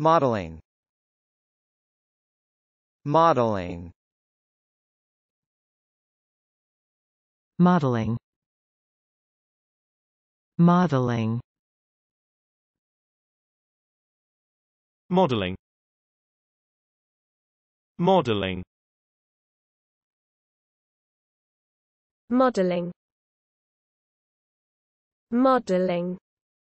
Modeling. Modeling. Modeling. Modeling. Modeling. Modeling. Modeling. Modeling.